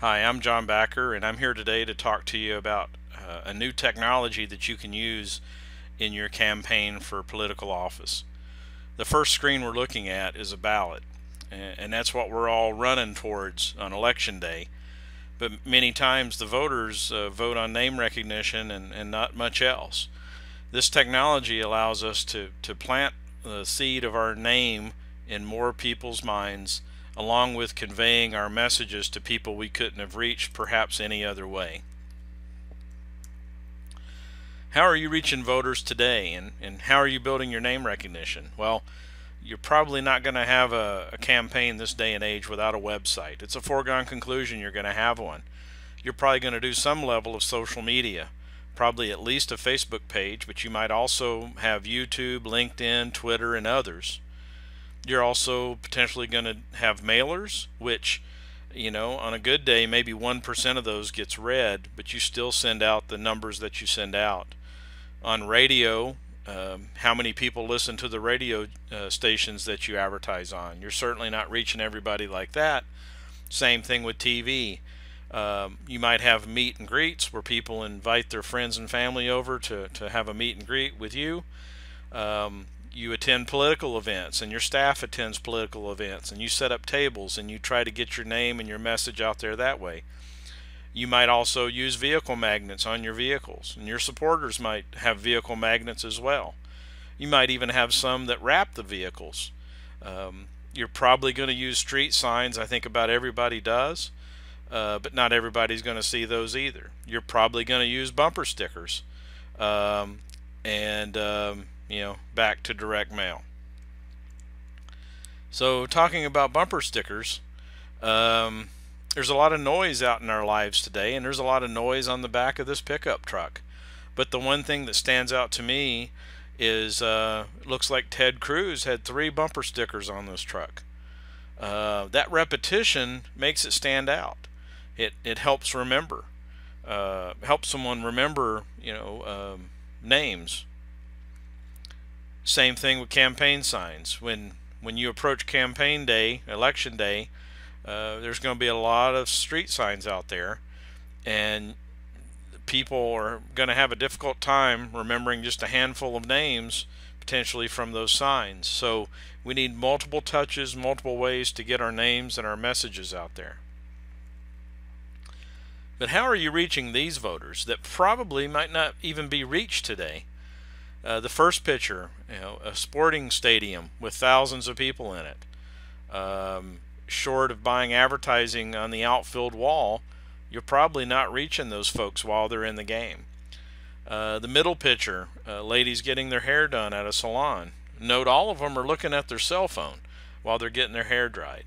Hi, I'm John Backer, and I'm here today to talk to you about uh, a new technology that you can use in your campaign for political office. The first screen we're looking at is a ballot, and that's what we're all running towards on election day. But many times the voters uh, vote on name recognition and, and not much else. This technology allows us to, to plant the seed of our name in more people's minds along with conveying our messages to people we couldn't have reached perhaps any other way. How are you reaching voters today and, and how are you building your name recognition? Well, you're probably not going to have a, a, campaign this day and age without a website. It's a foregone conclusion you're going to have one. You're probably going to do some level of social media, probably at least a Facebook page, but you might also have YouTube, LinkedIn, Twitter, and others. You're also potentially going to have mailers, which, you know, on a good day, maybe 1% of those gets read, but you still send out the numbers that you send out. On radio, um, how many people listen to the radio uh, stations that you advertise on? You're certainly not reaching everybody like that. Same thing with TV. Um, you might have meet and greets where people invite their friends and family over to, to have a meet and greet with you. Um, you attend political events and your staff attends political events and you set up tables and you try to get your name and your message out there that way. You might also use vehicle magnets on your vehicles and your supporters might have vehicle magnets as well. You might even have some that wrap the vehicles. Um, you're probably going to use street signs. I think about everybody does, uh, but not everybody's going to see those either. You're probably going to use bumper stickers. Um, and um, you know, back to direct mail. So talking about bumper stickers, um, there's a lot of noise out in our lives today, and there's a lot of noise on the back of this pickup truck. But the one thing that stands out to me is uh, looks like Ted Cruz had three bumper stickers on this truck. Uh, that repetition makes it stand out. It it helps remember, uh, helps someone remember you know um, names same thing with campaign signs. When when you approach campaign day, election day, uh, there's going to be a lot of street signs out there, and people are going to have a difficult time remembering just a handful of names potentially from those signs. So we need multiple touches, multiple ways to get our names and our messages out there. But how are you reaching these voters that probably might not even be reached today? Uh, the first picture, you know, a sporting stadium with thousands of people in it. Um, short of buying advertising on the outfield wall, you're probably not reaching those folks while they're in the game. Uh, the middle picture, uh, ladies getting their hair done at a salon. Note all of them are looking at their cell phone while they're getting their hair dried.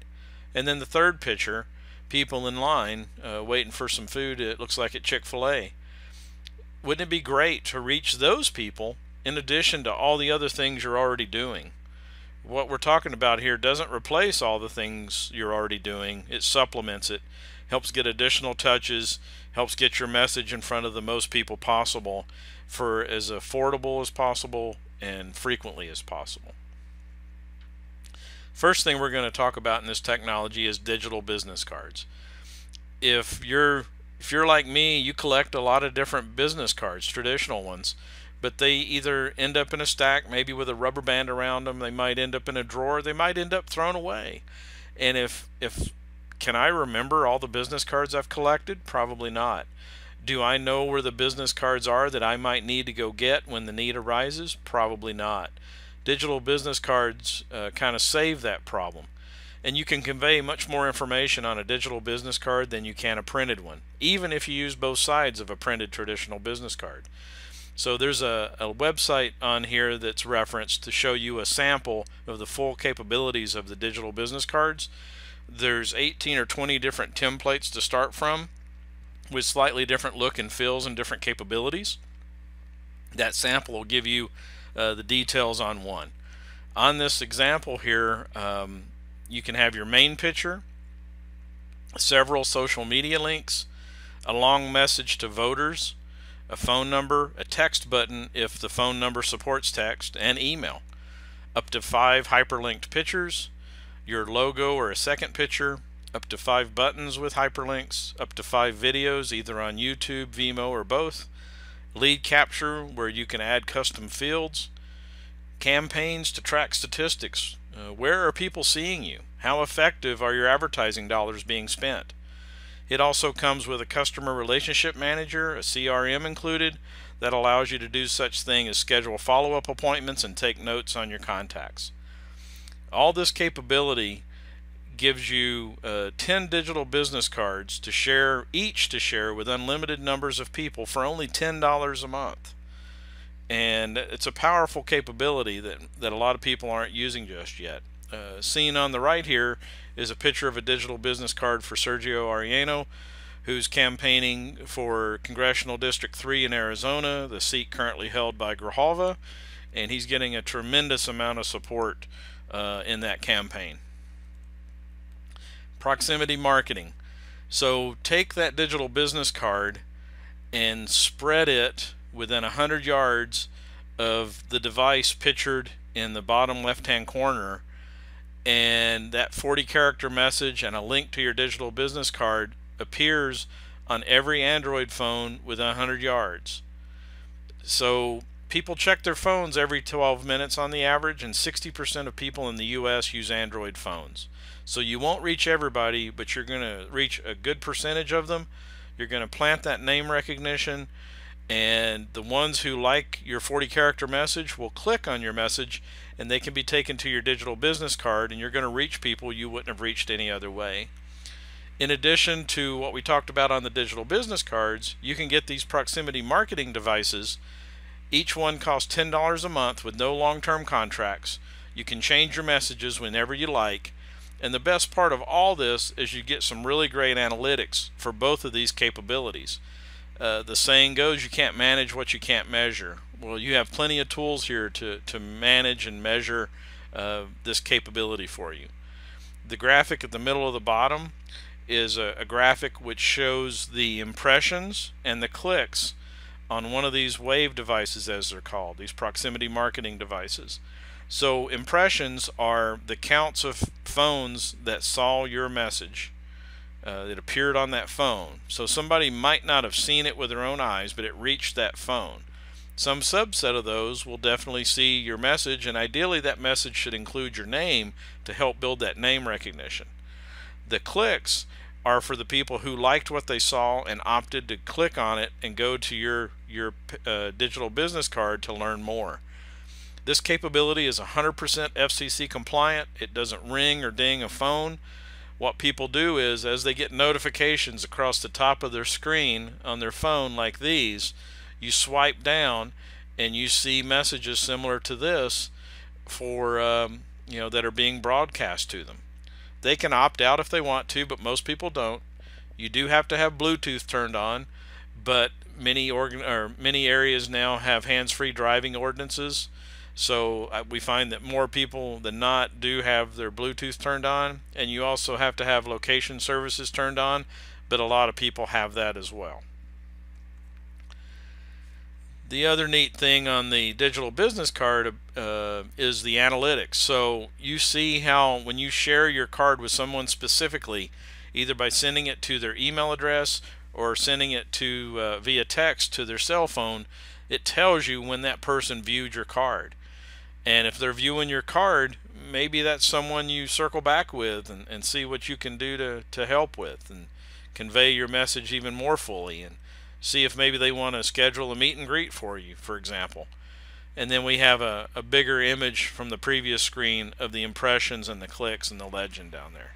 And then the third picture, people in line uh, waiting for some food, it looks like at Chick fil A. Wouldn't it be great to reach those people in addition to all the other things you're already doing. What we're talking about here doesn't replace all the things you're already doing, it supplements it, helps get additional touches, helps get your message in front of the most people possible for as affordable as possible and frequently as possible. First thing we're going to talk about in this technology is digital business cards. If you're if you're like me, you collect a lot of different business cards, traditional ones but they either end up in a stack, maybe with a rubber band around them. They might end up in a drawer. They might end up thrown away. And if if can I remember all the business cards I've collected? Probably not. Do I know where the business cards are that I might need to go get when the need arises? Probably not. Digital business cards uh, kind of save that problem. And you can convey much more information on a digital business card than you can a printed one, even if you use both sides of a printed traditional business card. So there's a, a website on here that's referenced to show you a sample of the full capabilities of the digital business cards. There's 18 or 20 different templates to start from with slightly different look and feels and different capabilities. That sample will give you uh, the details on one. On this example here, um, you can have your main picture, several social media links, a long message to voters, a phone number, a text button if the phone number supports text, and email. Up to five hyperlinked pictures, your logo or a second picture, up to five buttons with hyperlinks, up to five videos either on YouTube, Vimeo, or both, lead capture where you can add custom fields, campaigns to track statistics. Uh, where are people seeing you? How effective are your advertising dollars being spent? It also comes with a customer relationship manager, a CRM included, that allows you to do such thing as schedule follow-up appointments and take notes on your contacts. All this capability gives you uh, 10 digital business cards to share, each to share with unlimited numbers of people for only $10 a month. And it's a powerful capability that, that a lot of people aren't using just yet. Uh, seen on the right here is a picture of a digital business card for Sergio Arellano, who's campaigning for Congressional District 3 in Arizona, the seat currently held by Grijalva, and he's getting a tremendous amount of support uh, in that campaign. Proximity marketing. So take that digital business card and spread it within 100 yards of the device pictured in the bottom left hand corner and that 40 character message and a link to your digital business card appears on every Android phone within 100 yards. So people check their phones every 12 minutes on the average and 60% of people in the US use Android phones. So you won't reach everybody, but you're going to reach a good percentage of them. You're going to plant that name recognition and the ones who like your 40 character message will click on your message and they can be taken to your digital business card and you're going to reach people you wouldn't have reached any other way. In addition to what we talked about on the digital business cards, you can get these proximity marketing devices. Each one costs $10 a month with no long-term contracts. You can change your messages whenever you like. And the best part of all this is you get some really great analytics for both of these capabilities. Uh, the saying goes, you can't manage what you can't measure. Well, you have plenty of tools here to, to manage and measure uh, this capability for you. The graphic at the middle of the bottom is a, a graphic which shows the impressions and the clicks on one of these wave devices as they're called, these proximity marketing devices. So impressions are the counts of phones that saw your message uh, it appeared on that phone. So somebody might not have seen it with their own eyes, but it reached that phone. Some subset of those will definitely see your message, and ideally that message should include your name to help build that name recognition. The clicks are for the people who liked what they saw and opted to click on it and go to your, your uh, digital business card to learn more. This capability is 100% FCC compliant. It doesn't ring or ding a phone what people do is as they get notifications across the top of their screen on their phone like these you swipe down and you see messages similar to this for um, you know that are being broadcast to them. They can opt out if they want to but most people don't. You do have to have Bluetooth turned on but many organ or many areas now have hands-free driving ordinances so uh, we find that more people than not do have their Bluetooth turned on, and you also have to have location services turned on, but a lot of people have that as well. The other neat thing on the digital business card uh, is the analytics. So you see how when you share your card with someone specifically, either by sending it to their email address or sending it to uh, via text to their cell phone, it tells you when that person viewed your card. And if they're viewing your card, maybe that's someone you circle back with and, and see what you can do to, to help with and convey your message even more fully and see if maybe they want to schedule a meet and greet for you, for example. And then we have a, a bigger image from the previous screen of the impressions and the clicks and the legend down there.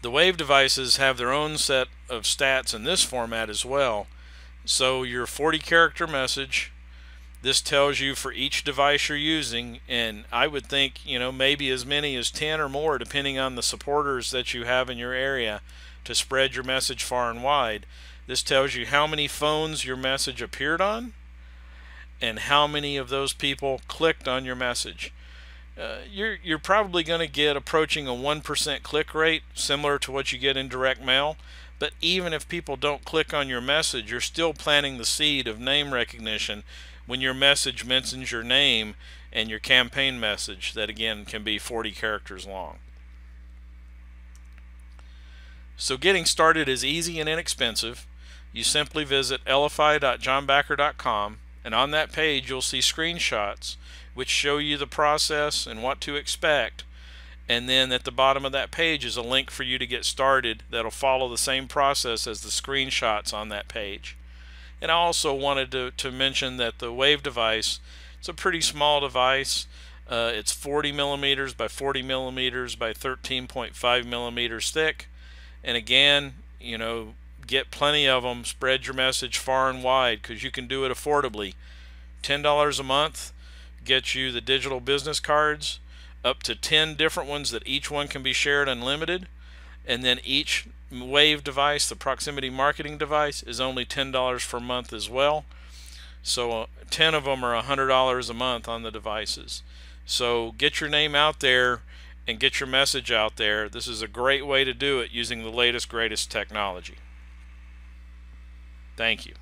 The Wave devices have their own set of stats in this format as well. So your 40 character message this tells you for each device you're using and I would think you know maybe as many as 10 or more depending on the supporters that you have in your area to spread your message far and wide. This tells you how many phones your message appeared on and how many of those people clicked on your message. Uh, you're, you're probably going to get approaching a 1% click rate similar to what you get in direct mail but even if people don't click on your message you're still planting the seed of name recognition when your message mentions your name and your campaign message that again can be 40 characters long. So getting started is easy and inexpensive. You simply visit lfi.johnbacker.com and on that page you'll see screenshots which show you the process and what to expect and then at the bottom of that page is a link for you to get started that'll follow the same process as the screenshots on that page. And I also wanted to, to mention that the Wave device, it's a pretty small device. Uh, it's 40 millimeters by 40 millimeters by 13.5 millimeters thick. And again, you know, get plenty of them. Spread your message far and wide because you can do it affordably. $10 a month gets you the digital business cards, up to 10 different ones that each one can be shared unlimited. And then each Wave device, the proximity marketing device, is only $10 per month as well. So uh, 10 of them are $100 a month on the devices. So get your name out there and get your message out there. This is a great way to do it using the latest, greatest technology. Thank you.